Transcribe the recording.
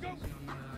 Go!